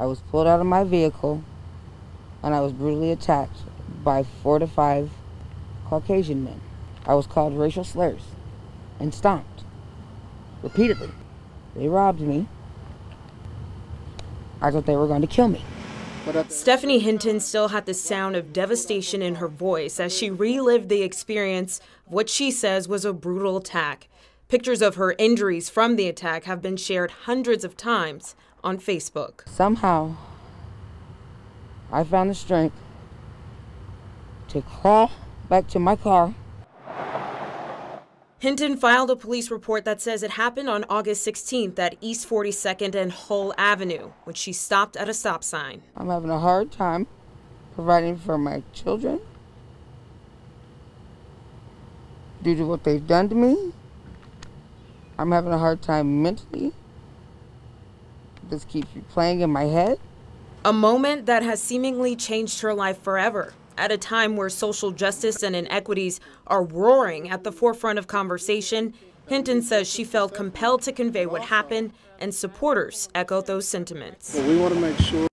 I was pulled out of my vehicle and I was brutally attacked by four to five Caucasian men. I was called racial slurs and stomped repeatedly. They robbed me. I thought they were going to kill me. Stephanie Hinton still had the sound of devastation in her voice as she relived the experience of what she says was a brutal attack. Pictures of her injuries from the attack have been shared hundreds of times on Facebook. Somehow, I found the strength to crawl back to my car. Hinton filed a police report that says it happened on August 16th at East 42nd and Hull Avenue when she stopped at a stop sign. I'm having a hard time providing for my children due to what they've done to me. I'm having a hard time mentally. This keeps replaying in my head. A moment that has seemingly changed her life forever at a time where social justice and inequities are roaring at the forefront of conversation, Hinton says she felt compelled to convey what happened, and supporters echo those sentiments. we want to make sure